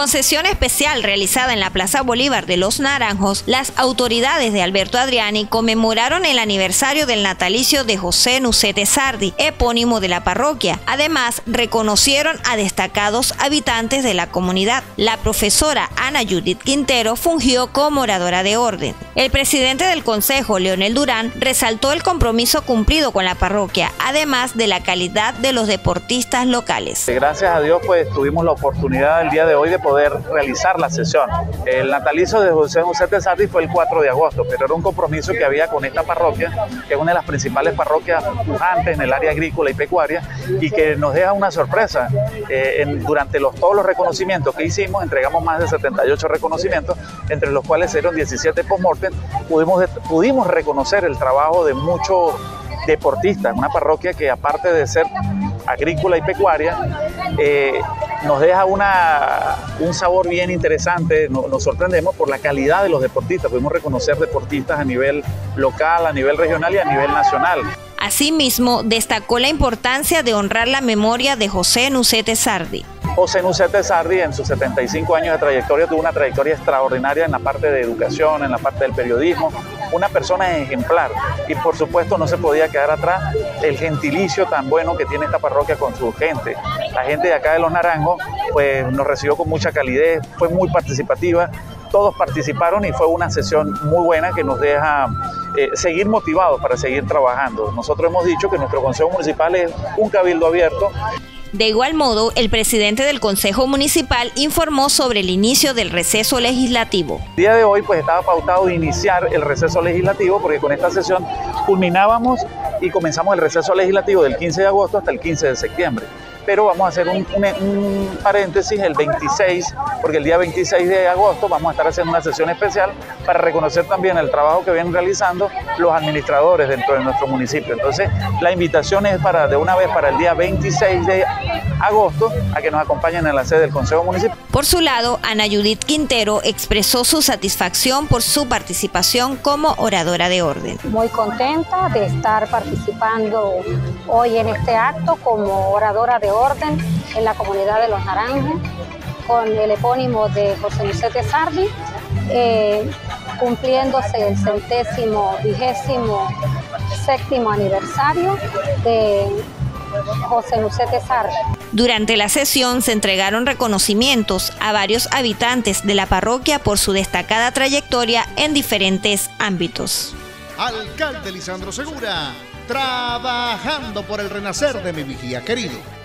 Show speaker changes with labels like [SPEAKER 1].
[SPEAKER 1] Con sesión especial realizada en la Plaza Bolívar de Los Naranjos, las autoridades de Alberto Adriani conmemoraron el aniversario del natalicio de José Nucete Sardi, epónimo de la parroquia. Además, reconocieron a destacados habitantes de la comunidad. La profesora Ana Judith Quintero fungió como oradora de orden. El presidente del Consejo, Leonel Durán, resaltó el compromiso cumplido con la parroquia, además de la calidad de los deportistas locales.
[SPEAKER 2] Gracias a Dios, pues tuvimos la oportunidad el día de hoy de poder realizar la sesión. El natalicio de José José Tesardi fue el 4 de agosto, pero era un compromiso que había con esta parroquia, que es una de las principales parroquias pujantes en el área agrícola y pecuaria, y que nos deja una sorpresa. Eh, durante los, todos los reconocimientos que hicimos, entregamos más de 78 reconocimientos, entre los cuales fueron 17 post-mortem, pudimos, pudimos reconocer el trabajo de muchos deportistas, una parroquia que aparte de ser agrícola y pecuaria, eh, nos deja una, un sabor bien interesante, nos, sorprendemos por la calidad de los deportistas, podemos reconocer deportistas a nivel local, a nivel regional y a nivel nacional.
[SPEAKER 1] Asimismo, destacó la importancia de honrar la memoria de José Nucete Sardi.
[SPEAKER 2] José Nucete Sardi en sus 75 años de trayectoria tuvo una trayectoria extraordinaria en la parte de educación, en la parte del periodismo, una persona ejemplar y por supuesto no se podía quedar atrás el gentilicio tan bueno que tiene esta parroquia con su gente. La gente de acá de Los Naranjos pues nos recibió con mucha calidez, fue muy participativa, todos participaron y fue una sesión muy buena que nos deja eh, seguir motivados para seguir trabajando. Nosotros hemos dicho que nuestro Consejo Municipal es un cabildo abierto
[SPEAKER 1] de igual modo, el presidente del Consejo Municipal informó sobre el inicio del receso legislativo.
[SPEAKER 2] El día de hoy pues estaba pautado iniciar el receso legislativo porque con esta sesión culminábamos y comenzamos el receso legislativo del 15 de agosto hasta el 15 de septiembre pero vamos a hacer un, paréntesis el 26, porque el día 26 de agosto vamos a estar haciendo una sesión especial para reconocer también el trabajo que vienen realizando los administradores dentro de nuestro municipio. Entonces, la invitación es para de una vez para el día 26 de agosto a que nos acompañen en la sede del Consejo Municipal.
[SPEAKER 1] Por su lado, Ana Judith Quintero expresó su satisfacción por su participación como oradora de orden.
[SPEAKER 3] Muy contenta de estar participando hoy en este acto como oradora de orden en la comunidad de Los Naranjos con el epónimo de José Lucete Sardi, eh, cumpliéndose el centésimo, vigésimo séptimo aniversario de José Lucete Sardi.
[SPEAKER 1] Durante la sesión se entregaron reconocimientos a varios habitantes de la parroquia por su destacada trayectoria en diferentes ámbitos.
[SPEAKER 4] Alcalde Lisandro Segura, trabajando por el renacer de mi vigía querido.